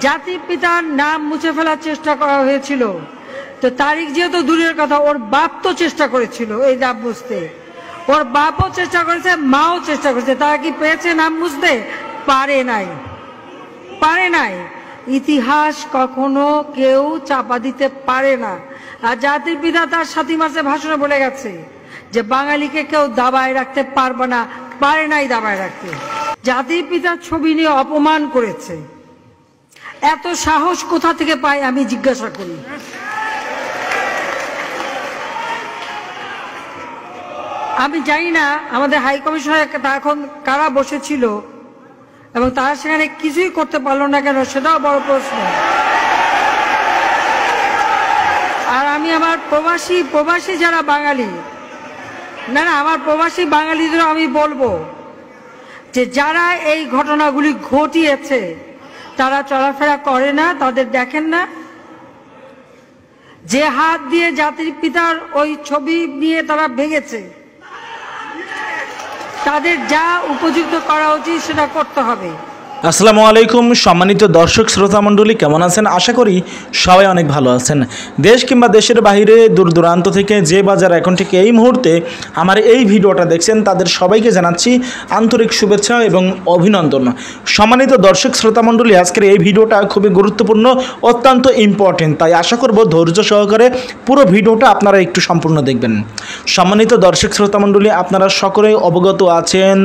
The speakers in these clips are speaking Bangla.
জাতির পিতার নাম মুছে ফেলার চেষ্টা করা হয়েছিল। তো তারিখ যেহেতু দূরের কথা, ওর বাপ তো চেষ্টা করেছিল এই নাম মুছতে ওর বাপও চেষ্টা করেছে, মাও চেষ্টা করেছে। তারা কি পেয়েছে নাম মুছতে পারে নাই। পারে নাই। ইতিহাস কখনো কেউ চাপা দিতে পারে না। আর জাতির পিতা তার সাথী মাসে ভাষণে বলে গেছে যে, বাঙালিকে কেউ দাবায় রাখতে পারবে না। পারে নাই দাবায় রাখতে। জাতির পিতার ছবি নিয়ে অপমান করেছে। এত সাহস কোথা থেকে পায় আমি জিজ্ঞাসা করি। আমি জানি না আমাদের হাই কমিশনার এখন কারা বসেছিল এবং তারা সেখানে কিছুই করতে পারল না কেন সেটাও বড় প্রশ্ন। আর আমি আমার প্রবাসী প্রবাসী যারা বাঙালি, না না, আমার প্রবাসী বাঙালিদেরও আমি বলব যে যারা এই ঘটনাগুলি ঘটিয়েছে তারা চলাফেরা করে না, তাদের দেখেন না। যে হাত দিয়ে জাতির পিতার ওই ছবি নিয়ে তারা ভেঙেছে, তাদের যা উপযুক্ত করা উচিত সেটা করতে হবে। আসসালামু আলাইকুম, সম্মানিত দর্শক শ্রোতা মণ্ডলী, কেমন আছেন? আশা করি সবাই অনেক ভালো আছেন। দেশ কিংবা দেশের বাইরে দূর দূরান্ত থেকে যে বাজার এখন থেকে এই মুহূর্তে আমার এই ভিডিওটা দেখছেন, তাদের সবাইকে জানাচ্ছি আন্তরিক শুভেচ্ছা এবং অভিনন্দন। সম্মানিত দর্শক শ্রোতা মণ্ডলী, আজকের এই ভিডিওটা খুবই গুরুত্বপূর্ণ, অত্যন্ত ইম্পর্টেন্ট তাই আশা করব ধৈর্য সহকারে পুরো ভিডিওটা আপনারা একটু সম্পূর্ণ দেখবেন। সম্মানিত দর্শক শ্রোতা মণ্ডলী, আপনারা সকলেই অবগত আছেন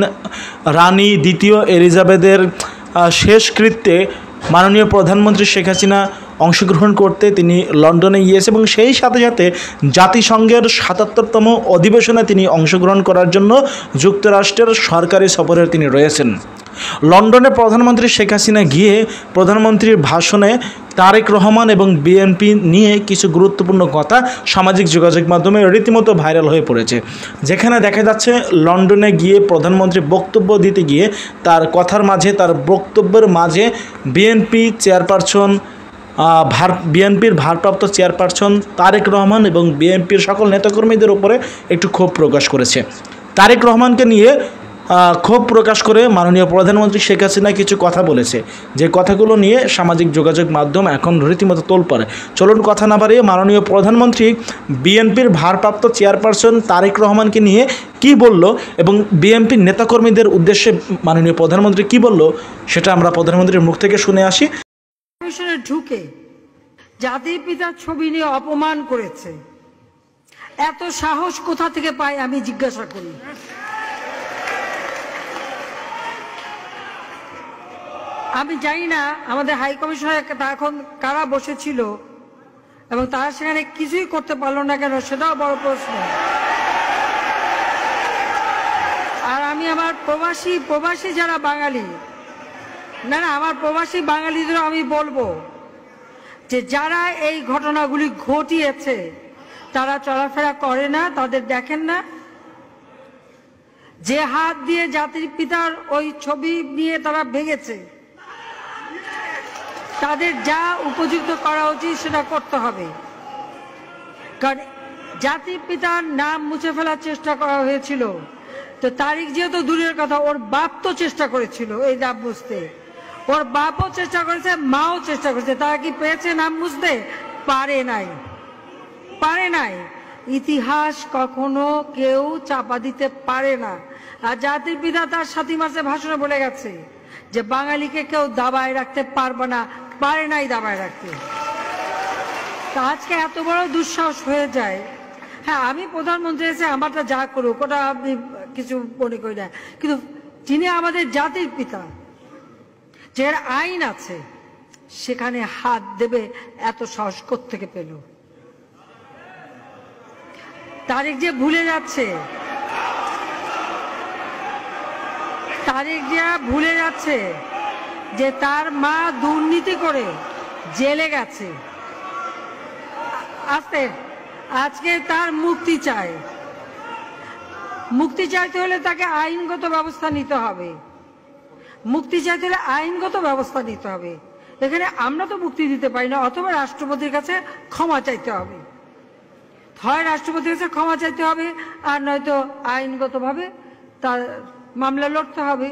রানী দ্বিতীয় এলিজাবেথের শেষকৃত্যে মাননীয় প্রধানমন্ত্রী শেখ হাসিনা অংশগ্রহণ করতে তিনি লন্ডনে গিয়েছে এবং সেই সাথে সাথে জাতিসংঘের সাতাত্তরতম অধিবেশনে তিনি অংশগ্রহণ করার জন্য যুক্তরাষ্ট্রের সরকারি সফরে তিনি রয়েছেন। লন্ডনে প্রধানমন্ত্রী শেখ হাসিনা গিয়ে প্রধানমন্ত্রীর ভাষণে তারেক রহমান এবং বিএনপি নিয়ে কিছু গুরুত্বপূর্ণ কথা সামাজিক যোগাযোগ মাধ্যমে রীতিমতো ভাইরাল হয়ে পড়েছে। যেখানে দেখা যাচ্ছে, লন্ডনে গিয়ে প্রধানমন্ত্রী বক্তব্য দিতে গিয়ে তার কথার মাঝে, তার বক্তব্যের মাঝে বিএনপি চেয়ারপারসন ভার বিএনপির ভারপ্রাপ্ত চেয়ারপারসন তারেক রহমান এবং বিএনপির সকল নেতাকর্মীদের উপরে একটু ক্ষোভ প্রকাশ করেছে। তারেক রহমানকে নিয়ে ক্ষোভ প্রকাশ করে মাননীয় প্রধানমন্ত্রী শেখ হাসিনা কিছু কথা বলেছে। যে কথাগুলো নিয়ে সামাজিক যোগাযোগ মাধ্যম এখন রীতিমতো তোল পড়ে চলুন কথা না বাড়িয়ে মাননীয় প্রধানমন্ত্রী বিএনপির ভারপ্রাপ্ত চেয়ারপারসন তারেক রহমানকে নিয়ে কি বলল এবং বিএনপির নেতাকর্মীদের উদ্দেশ্যে মাননীয় প্রধানমন্ত্রী কি বলল, সেটা আমরা প্রধানমন্ত্রীর মুখ থেকে শুনে আসি। ঢুকে জাতির পিতার ছবি নিয়ে অপমান করেছে। এত সাহস কোথা থেকে পায় আমি জিজ্ঞাসা করি। আমি জানি না আমাদের হাই কমিশনার এখন কারা বসেছিল এবং তারা সেখানে কিছুই করতে পারল না কেন সেটাও বড় প্রশ্ন। আর আমি আমার প্রবাসী প্রবাসী যারা বাঙালি, না না, আমার প্রবাসী বাঙালিদেরও আমি বলব যে যারা এই ঘটনাগুলি ঘটিয়েছে, তারা চলাফেরা করে না, তাদের দেখেন না। যে হাত দিয়ে জাতির পিতার ওই ছবি নিয়ে তারা ভেঙেছে তাদের যা উপযুক্ত করা উচিত সেটা করতে হবে। কারণ জাতির পিতার নাম মুছে ফেলার চেষ্টা করা হয়েছিল। তো তারিখ যেহেতু দূরের কথা, ওর বাপ তো চেষ্টা করেছিল এই নাম বুঝতে। ওর বাপও চেষ্টা করেছে, মাও চেষ্টা করেছে। তারা কি পেয়েছে নাম বুঝতে? পারে নাই। পারে নাই। ইতিহাস কখনো কেউ চাপা দিতে পারে না। আর জাতির পিতা তার সাথী মাসে ভাষণে বলে গেছে যে, বাঙালিকে কেউ দাবায় রাখতে পারবে না। পারে নাই দাবায় রাখতে। তা আজকে এত বড় দুঃসাহস হয়ে যায়। হ্যাঁ আমি প্রধানমন্ত্রী এসে আমারটা যা করুক, ওটা আপনি কিছু মনে করি না। কিন্তু যিনি আমাদের জাতির পিতা, যে আইন আছে, সেখানে হাত দেবে এত সাহস থেকে পেল? তারিখ যে ভুলে যাচ্ছে তারিখ যে ভুলে যাচ্ছে যে তার মা দুর্নীতি করে জেলে গেছে। আস্তে, আজকে তার মুক্তি চায়। মুক্তি চাইতে হলে তাকে আইনগত ব্যবস্থা নিতে হবে। মুক্তি চাইতে হলে আইনগত ব্যবস্থা নিতে হবে। এখানে আমরা তো মুক্তি দিতে পারি না, অথবা রাষ্ট্রপতির কাছে ক্ষমা চাইতে হবে। হয় রাষ্ট্রপতির কাছে ক্ষমা চাইতে হবে, আর নয়তো আইনগতভাবে তার মামলা লড়তে হবে।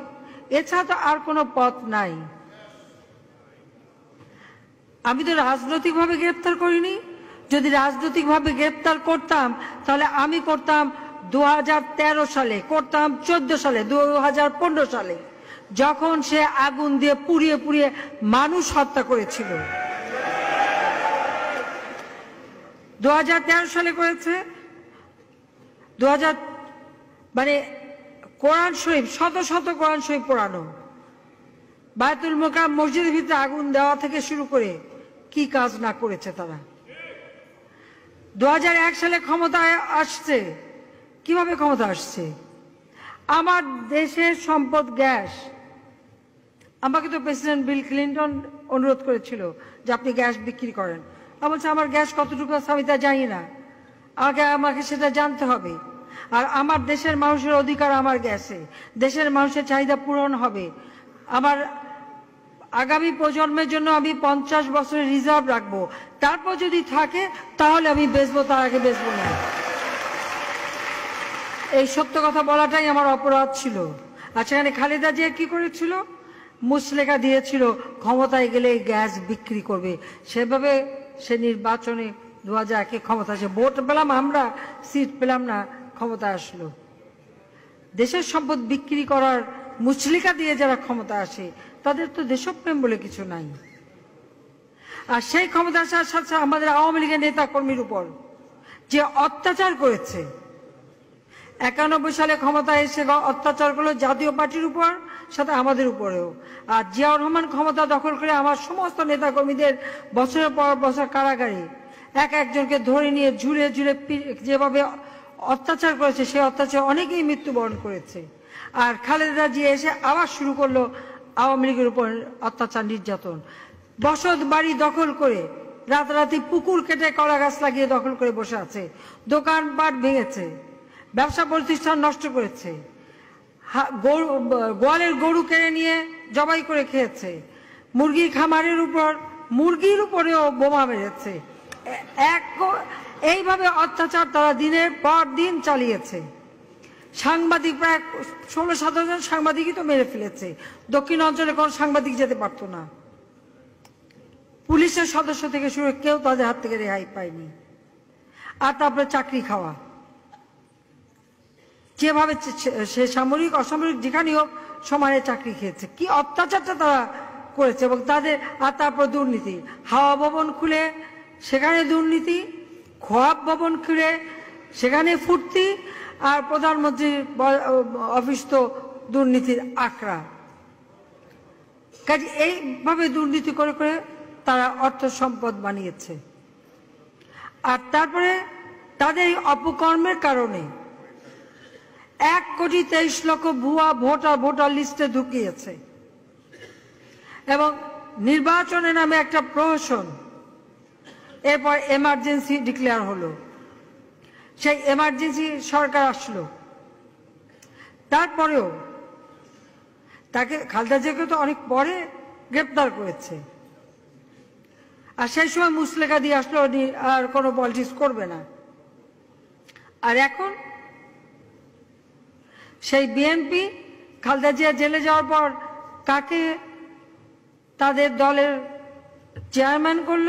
এছাড়া তো আর কোনো পথ নাই। আমি তো রাজনৈতিকভাবে গ্রেপ্তার করিনি। যদি রাজনৈতিকভাবে গ্রেপ্তার করতাম, তাহলে আমি করতাম দু হাজার তেরো সালে, করতাম চোদ্দ সালে দু হাজার পনেরো সালে, যখন সে আগুন দিয়ে পুড়িয়ে পুড়িয়ে মানুষ হত্যা করেছিল। দু হাজার তেরো সালে করেছে। দু হাজার মানে কোরআন শরীফ, শত শত কোরআন শরীফ পড়ানো। বায়তুল মোকাম মসজিদের ভিতরে আগুন দেওয়া থেকে শুরু করে কি কাজ না করেছে তারা? দু হাজার এক সালে ক্ষমতায় আসছে। কীভাবে ক্ষমতা আসছে? আমার দেশের সম্পদ গ্যাস। আমাকে তো প্রেসিডেন্ট বিল ক্লিন্টন অনুরোধ করেছিল যে আপনি গ্যাস বিক্রি করেন। আমি বলছি, আমার গ্যাস কতটুকু আছে আমি তা জানি না। আগে আমাকে সেটা জানতে হবে। আর আমার দেশের মানুষের অধিকার আমার গ্যাসে। দেশের মানুষের চাহিদা পূরণ হবে। আমার আগামী প্রজন্মের জন্য আমি পঞ্চাশ বছরের রিজার্ভ রাখব। তারপর যদি থাকে, তাহলে আমি বেচবো, তার আগে বেচবো না। এই সত্য কথা বলাটাই আমার অপরাধ ছিল। আর সেখানে খালেদা জিয়া কি করেছিল? মুসলেখা দিয়েছিল, ক্ষমতায় গেলে গ্যাস বিক্রি করবে। সেভাবে সে নির্বাচনে দু হাজার একে ক্ষমতা আসে। ভোট পেলাম আমরা, সিট পেলাম না ক্ষমতা আসলো। দেশের সম্পদ বিক্রি করার মুচলিকা দিয়ে যারা ক্ষমতা আসে তাদের তো দেশপ্রেম বলে কিছু নাই। আর সেই ক্ষমতা আসার সাথে আমাদের আওয়ামী লীগের নেতা কর্মীর উপর যে অত্যাচার করেছে, একানব্বই সালে ক্ষমতায় এসে অত্যাচার করল জাতীয় পার্টির উপর, সাথে আমাদের উপরেও। আর জিয়াউর রহমান ক্ষমতা দখল করে আমার সমস্ত নেতাকর্মীদের বছরের পর বছর কারাগারে এক একজনকে ধরে নিয়ে ঝুলে ঝুলে যেভাবে অত্যাচার করেছে, সেই অত্যাচার অনেকেই মৃত্যুবরণ করেছে। আর খালেদা জিয়া এসে আবার শুরু করল আওয়ামী লীগের উপর অত্যাচার নির্যাতন। বসত বাড়ি দখল করে রাতারাতি পুকুর কেটে কলা গাছ লাগিয়ে দখল করে বসে আছে। দোকানপাট ভেঙেছে। ব্যবসা প্রতিষ্ঠান নষ্ট করেছে। গোয়ালের গরু কেড়ে নিয়ে জবাই করে খেয়েছে। মুরগি খামারের উপর, মুরগির উপরেও বোমা মেরেছে। এক, এইভাবে অত্যাচার তারা দিনের পর দিন চালিয়েছে। সাংবাদিক প্রায় ষোলো সতেরো জন সাংবাদিকই তো মেরে ফেলেছে। দক্ষিণ অঞ্চলে কোনো সাংবাদিক যেতে পারতো না। পুলিশের সদস্য থেকে শুরু কেউ তাদের হাত থেকে রেহাই পায়নি। আর তারপরে চাকরি খাওয়া। যেভাবে সে সামরিক, অসামরিক যেখানেই হোক সমানে চাকরি খেয়েছে। কি অত্যাচারটা তারা করেছে এবং তাদের আর তারপর দুর্নীতি। হাওয়া ভবন খুলে সেখানে দুর্নীতি, খোয়াব ভবন খুলে সেখানে ফুর্তি আর প্রধানমন্ত্রীর অফিস তো দুর্নীতির আখড়া কাজে এইভাবে দুর্নীতি করে করে তারা অর্থ সম্পদ বানিয়েছে। আর তারপরে তাদের অপকর্মের কারণে এক কোটি তেইশ লক্ষ ভুয়া ভোটার ভোটার লিস্টে ঢুকিয়েছে। এবং নির্বাচনের নামে একটা প্রহসন, এরপর এমার্জেন্সি ডিক্লেয়ার হলো। সেই এমার্জেন্সি সরকার আসলো। তারপরেও তাকে খালদা জিয়াকে তো অনেক পরে গ্রেপ্তার করেছে। আর সেই সময় মুসলেখা দিয়ে আসলো আর কোনো পলিটিক্স করবে না। আর এখন সেই বিএনপি খালদা জিয়া জেলে যাওয়ার পর কাকে তাদের দলের চেয়ারম্যান করল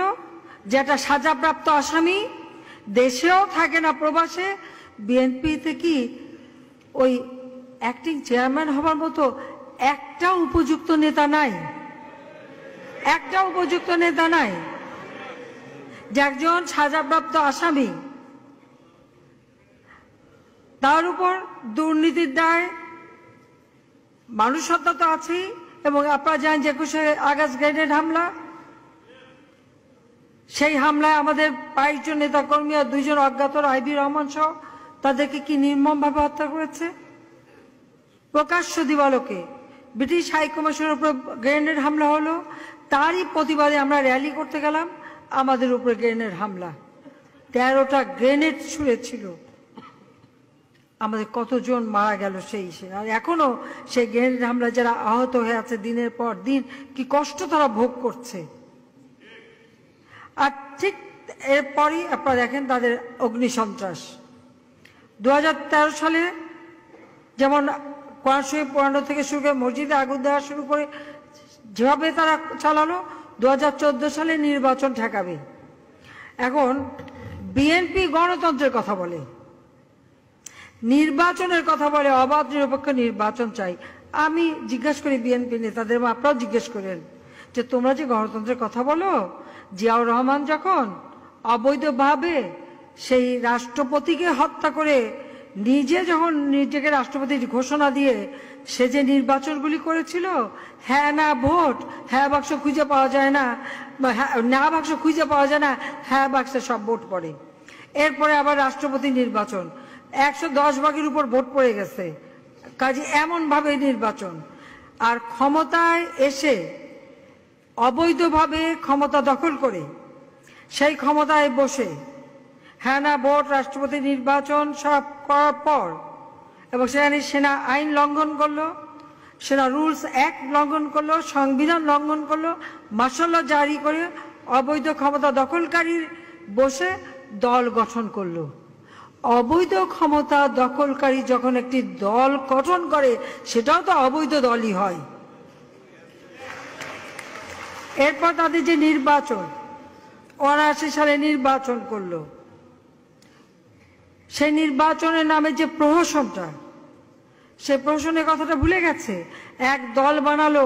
যেটা সাজাপ্রাপ্ত আসামি দেশেও থাকে না প্রবাসে। বিএনপিতে কি ওই অ্যাক্টিং চেয়ারম্যান হবার মতো একটা উপযুক্ত নেতা নাই? একটা উপযুক্ত নেতা নাই। যে একজন সাজাপ্রাপ্ত আসামি। তার উপর দুর্নীতির দায়। মানুষ হত্যা তো আছেই এবং আপনারা জানেন যে একুশে আগস্ট গ্রেনেড হামলা। সেই হামলায় আমাদের বাইশ জন নেতা কর্মী আর দুইজন অজ্ঞাত আইবি রহমান সহ তাদেরকে কি নির্মমভাবে হত্যা করেছে? প্রকাশ্য দিবালোকে ব্রিটিশ হাইকমিশনের উপর গ্রেনেড হামলা হলো, তারই প্রতিবাদে আমরা র্যালি করতে গেলাম, আমাদের উপরে গ্রেনেড হামলা। তেরোটা গ্রেনেড ছুঁড়েছিল। আমাদের কতজন মারা গেল সেই আর এখনও সেই গ্রেনেড হামলা যারা আহত হয়ে আছে দিনের পর দিন, কি কষ্ট তারা ভোগ করছে। আর ঠিক এরপরই আপনারা দেখেন তাদের অগ্নিসন্ত্রাস দু হাজার তেরো সালে যেমন কোরআন শরীফ থেকে শুরু করে মসজিদে আগুন দেওয়া শুরু করে যেভাবে তারা চালালো দু হাজার চোদ্দ সালে নির্বাচন ঠেকাবে। এখন বিএনপি গণতন্ত্রের কথা বলে, নির্বাচনের কথা বলে, অবাধ নিরপেক্ষ নির্বাচন চাই। আমি জিজ্ঞেস করি বিএনপি নেতাদের, আপনারাও জিজ্ঞেস করেন যে তোমরা যে গণতন্ত্রের কথা বলো জিয়াউর রহমান যখন অবৈধভাবে সেই রাষ্ট্রপতিকে হত্যা করে নিজে যখন নিজেকে রাষ্ট্রপতির ঘোষণা দিয়ে সে যে নির্বাচনগুলি করেছিল হ্যাঁ না ভোট হ্যাঁ বাক্স খুঁজে পাওয়া যায় না হ্যাঁ না বাক্স খুঁজে পাওয়া যায় না হ্যাঁ বাক্সে সব ভোট পড়ে। এরপরে আবার রাষ্ট্রপতি নির্বাচন। একশো দশ ভাগের উপর ভোট পড়ে গেছে। কাজে এমনভাবে নির্বাচন। আর ক্ষমতায় এসে অবৈধভাবে ক্ষমতা দখল করে, সেই ক্ষমতায় বসে হ্যানা ভোট রাষ্ট্রপতি নির্বাচন সব করার পর, এবং সেখানে সেনা আইন লঙ্ঘন করল, সেনা রুলস অ্যাক্ট লঙ্ঘন করল, সংবিধান লঙ্ঘন করল মার্শাল্লাহ জারি করে অবৈধ ক্ষমতা দখলকারীর বসে দল গঠন করল। অবৈধ ক্ষমতা দখলকারী যখন একটি দল গঠন করে, সেটাও তো অবৈধ দলই হয়। এরপর তাদের যে নির্বাচন অনাশি সালে নির্বাচন করল। সেই নির্বাচনের নামে যে প্রহসনটা সে প্রহসনের কথাটা ভুলে গেছে? এক দল বানালো,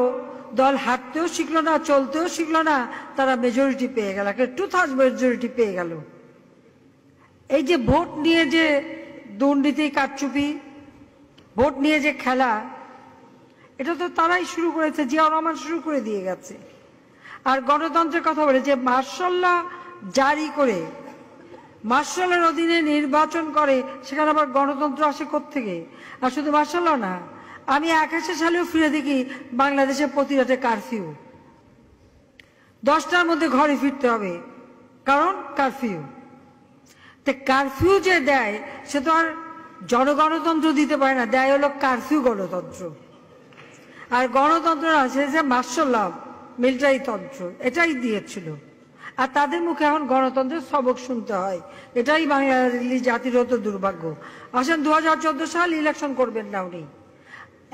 দল হাঁটতেও শিখলো না, চলতেও শিখলো না, তারা মেজরিটি পেয়ে গেল টু থার্ড মেজরিটি পেয়ে গেল। এই যে ভোট নিয়ে যে দুর্নীতি, কারচুপি, ভোট নিয়ে যে খেলা, এটা তো তারাই শুরু করেছে, জিয়াউর রহমান শুরু করে দিয়ে গেছে। আর গণতন্ত্রের কথা বলে যে মার্শাল্লাহ জারি করে মার্শালের অধীনে নির্বাচন করে, সেখানে আবার গণতন্ত্র আসে থেকে আর শুধু মার্শাল্লাহ না, আমি একাশি সালেও ফিরে দেখি বাংলাদেশে প্রতি রাতে কারফিউ। দশটার মধ্যে ঘরে ফিরতে হবে, কারণ কারফিউ। তো কারফিউ যে দেয়, সে তো আর জনগণতন্ত্র দিতে পারে না, দেয় হলো কারফিউ গণতন্ত্র। আর গণতন্ত্র আছে যে মার্শাল্লাহ মিলিটারি তন্ত্র, এটাই দিয়েছিল। আর তাদের মুখে এখন গণতন্ত্রের সবক শুনতে হয়। এটাই বাংলাদেশি জাতির হতো দুর্ভাগ্য। আসেন দু হাজার চোদ্দ সাল ইলেকশন করবেন না উনি।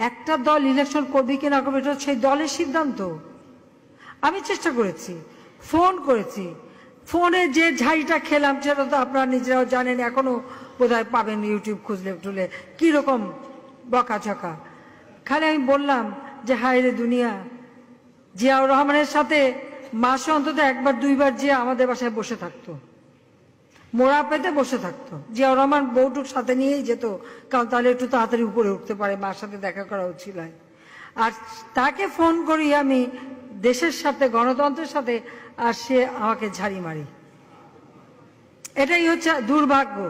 একটা দল ইলেকশন করবে কি না করবে, এটা সেই দলের সিদ্ধান্ত। আমি চেষ্টা করেছি, ফোন করেছি। ফোনে যে ঝাড়িটা খেলাম, সেটা তো আপনারা নিজেরাও জানেন, এখনও বোধহয় পাবেন ইউটিউব খুঁজলে, টুলে কীরকম বকাঝকা। খালি আমি বললাম যে, হায় রে দুনিয়া জিয়াউর রহমানের সাথে মাসে অন্তত একবার, দুইবার যে আমাদের বাসায় বসে থাকতো। মোড়া পেতে বসে থাকতো। জিয়াউর রহমান বউটুক সাথে নিয়েই যেত, কারণ তাহলে একটু তাড়াতাড়ি উপরে উঠতে পারে, মার সাথে দেখা করা উচিত আর তাকে ফোন করি আমি দেশের সাথে, গণতন্ত্রের সাথে, আর সে আমাকে ঝাড়ি মারি। এটাই হচ্ছে দুর্ভাগ্য।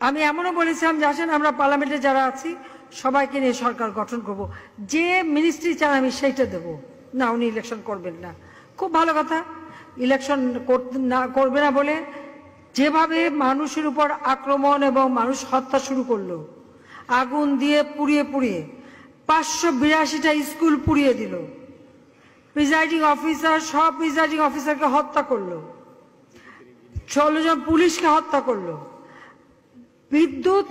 আমি এমনও বলেছিলাম যে, আসেন আমরা পার্লামেন্টে যারা আছি, সবাইকে নিয়ে সরকার গঠন করব। যে মিনিস্ট্রি চান আমি সেইটা দেব। না উনি ইলেকশন করবেন না। খুব ভালো কথা। ইলেকশন না, করবে না বলে যেভাবে মানুষের উপর আক্রমণ এবং মানুষ হত্যা শুরু করল, আগুন দিয়ে পুড়িয়ে পুড়িয়ে পাঁচশো বিরাশিটা স্কুল পুড়িয়ে দিল। প্রিজাইডিং অফিসার, সব প্রিজাইডিং অফিসারকে হত্যা করল। ষোলো জন পুলিশকে হত্যা করল। বিদ্যুৎ,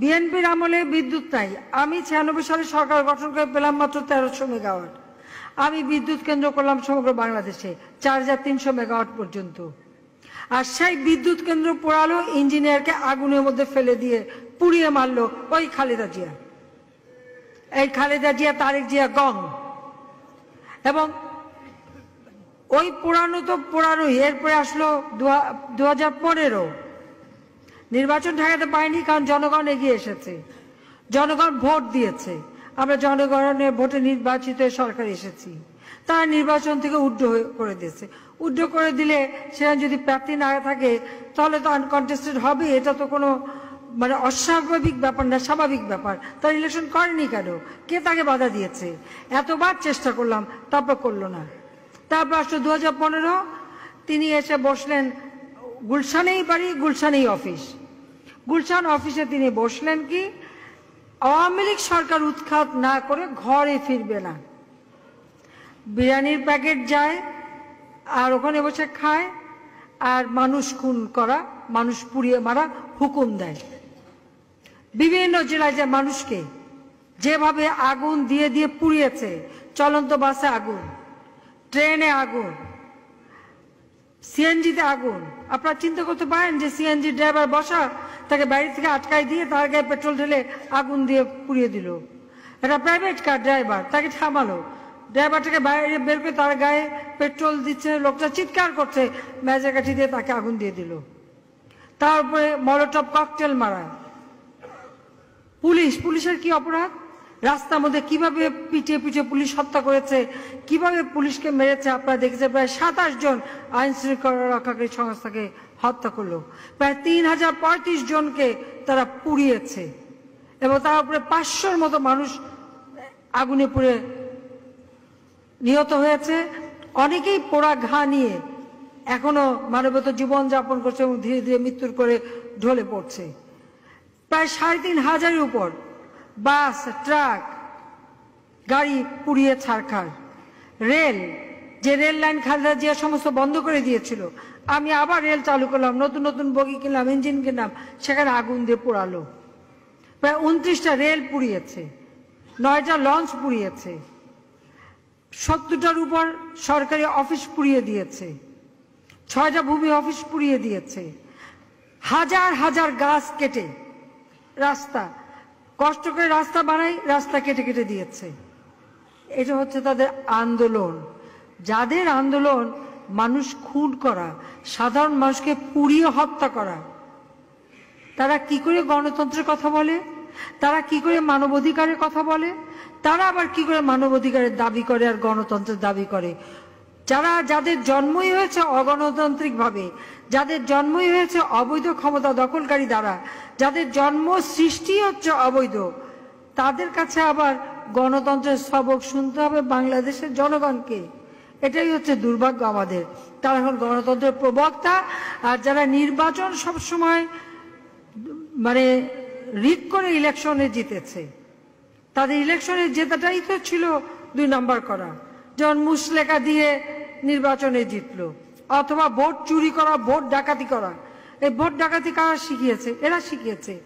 বিএনপির আমলে বিদ্যুৎ নাই। আমি ছিয়ানব্বই সালে সরকার গঠন করে পেলাম মাত্র তেরোশো মেগাওয়াট। আমি বিদ্যুৎ কেন্দ্র করলাম সমগ্র বাংলাদেশে চার হাজার তিনশো মেগাওয়াট পর্যন্ত। আর সেই বিদ্যুৎ কেন্দ্র পোড়ালো ইঞ্জিনিয়ারকে আগুনের মধ্যে ফেলে দিয়ে পুড়িয়ে মারলো ওই খালেদা জিয়া। এই খালেদা জিয়া, তারেক জিয়া গং। এবং ওই পোড়ানো তো পোড়ানোই, এরপরে আসলো দু হাজার পনেরো। নির্বাচন ঠেকাতে পারেনি কারণ জনগণ এগিয়ে এসেছে। জনগণ ভোট দিয়েছে। আমরা জনগণের ভোটে নির্বাচিত সরকার এসেছি। তারা নির্বাচন থেকে উড্ড করে দিয়েছে। উড্ড করে দিলে সেখানে যদি প্রার্থী না থাকে, তাহলে তো আনকনটেস্টেড হবে। এটা তো কোনো মানে অস্বাভাবিক ব্যাপার না, স্বাভাবিক ব্যাপার। তার ইলেকশন করেনি কেন? কে তাকে বাধা দিয়েছে? এতবার চেষ্টা করলাম, তারপর করল না। তারপর আসলো দু তিনি এসে বসলেন গুলশানেই বাড়ি, গুলশানেই অফিস গুলশান অফিসে তিনি বসলেন কি? আওয়ামী লীগ সরকার উৎখাত না করে ঘরে ফিরবে না। বিরিয়ানির প্যাকেট যায়, আর ওখানে বসে খায়, আর মানুষ খুন করা, মানুষ পুড়িয়ে মারা হুকুম দেয়। বিভিন্ন জেলায় যে মানুষকে যেভাবে আগুন দিয়ে দিয়ে পুড়িয়েছে, চলন্ত বাসে আগুন, ট্রেনে আগুন, সিএনজিতে আগুন আপনারা চিন্তা করতে পারেন যে সিএনজি ড্রাইভার বসা তাকে বাড়ি থেকে আটকায় দিয়ে তার গায়ে পেট্রোল ঢেলে আগুন দিয়ে পুড়িয়ে দিল। একটা প্রাইভেট কার ড্রাইভার তাকে থামালো। ড্রাইভারটাকে বাইরে বের করে তার গায়ে পেট্রোল দিচ্ছে, লোকটা চিৎকার করছে ম্যাজের কাঠি দিয়ে তাকে আগুন দিয়ে দিল। তারপরে মলটপ ককটেল মারা পুলিশ, পুলিশের কি অপরাধ? রাস্তার মধ্যে কীভাবে পিটিয়ে পিটিয়ে পুলিশ হত্যা করেছে, কীভাবে পুলিশকে মেরেছে, আপনারা দেখেছে প্রায় সাতাশ জন আইন শৃঙ্খলা রক্ষাকারী সংস্থাকে হত্যা করল। প্রায় তিন হাজার পঁয়ত্রিশ জনকে তারা পুড়িয়েছে এবং তার উপরে পাঁচশোর মতো মানুষ আগুনে পুড়ে নিহত হয়েছে। অনেকেই পোড়া ঘা নিয়ে এখনও মানবত জীবন যাপন করছে এবং ধীরে ধীরে মৃত্যুর করে ঢলে পড়ছে। প্রায় সাড়ে তিন হাজারের উপর বাস, ট্রাক, গাড়ি পুড়িয়ে ছাড়খার রেল, যে রেল লাইন খালেদা জিয়া সমস্ত বন্ধ করে দিয়েছিল, আমি আবার রেল চালু করলাম, নতুন নতুন বগি কিনলাম, ইঞ্জিন কিনলাম, সেখানে আগুন দিয়ে পোড়ালো। প্রায় উনত্রিশটা রেল পুড়িয়েছে, নয়টা লঞ্চ পুড়িয়েছে, সত্তরটার উপর সরকারি অফিস পুড়িয়ে দিয়েছে, ছয়টা ভূমি অফিস পুড়িয়ে দিয়েছে, হাজার হাজার গাছ কেটে, রাস্তা কষ্ট করে রাস্তা বানাই রাস্তা কেটে কেটে দিয়েছে। এটা হচ্ছে তাদের আন্দোলন। যাদের আন্দোলন, মানুষ খুন করা, সাধারণ মানুষকে পুড়িয়ে হত্যা করা, তারা কি করে গণতন্ত্রের কথা বলে? তারা কি করে মানবাধিকারের কথা বলে? তারা আবার কি করে মানবাধিকারের দাবি করে আর গণতন্ত্রের দাবি করে? যারা, যাদের জন্মই হয়েছে অগণতান্ত্রিক ভাবে যাদের জন্মই হয়েছে অবৈধ ক্ষমতা দখলকারী দ্বারা, যাদের জন্ম সৃষ্টি হচ্ছে অবৈধ, তাদের কাছে আবার গণতন্ত্রের সবক শুনতে হবে বাংলাদেশের জনগণকে। এটাই হচ্ছে দুর্ভাগ্য আমাদের। তারা এখন গণতন্ত্রের প্রবক্তা, আর যারা নির্বাচন সবসময় মানে রিক করে ইলেকশনে জিতেছে, তাদের ইলেকশনে জেতাটাই তো ছিল দুই নম্বর করা। যেমন মুসলেখা দিয়ে নির্বাচনে জিতলো। অথবা ভোট চুরি করা, ভোট ডাকাতি করা। এই ভোট ডাকাতি কারা শিখিয়েছে? এরা শিখিয়েছে।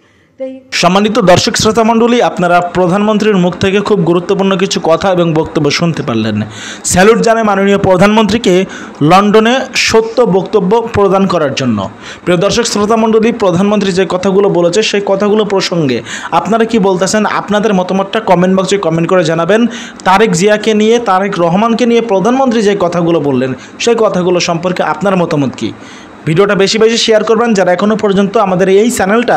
সম্মানিত দর্শক শ্রোতা মণ্ডলী, আপনারা প্রধানমন্ত্রীর মুখ থেকে খুব গুরুত্বপূর্ণ কিছু কথা এবং বক্তব্য শুনতে পারলেন। স্যালুট জানায় মাননীয় প্রধানমন্ত্রীকে লন্ডনে সত্য বক্তব্য প্রদান করার জন্য। প্রিয় দর্শক শ্রোতা মণ্ডলী, প্রধানমন্ত্রী যে কথাগুলো বলেছে, সেই কথাগুলো প্রসঙ্গে আপনারা কি বলতেছেন? আপনাদের মতামতটা কমেন্ট বক্সে কমেন্ট করে জানাবেন। তারেক জিয়াকে নিয়ে, তারেক রহমানকে নিয়ে প্রধানমন্ত্রী যে কথাগুলো বললেন, সেই কথাগুলো সম্পর্কে আপনার মতামত কি? ভিডিওটা বেশি বেশি শেয়ার করবেন। যারা এখনও পর্যন্ত আমাদের এই চ্যানেলটা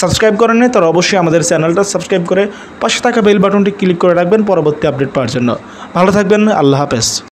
সাবস্ক্রাইব করেননি, তারা অবশ্যই আমাদের চ্যানেলটা সাবস্ক্রাইব করে পাশে থাকা বেল বাটনটি ক্লিক করে রাখবেন, পরবর্তী আপডেট পাওয়ার জন্য। ভালো থাকবেন, আল্লাহ হাফেজ।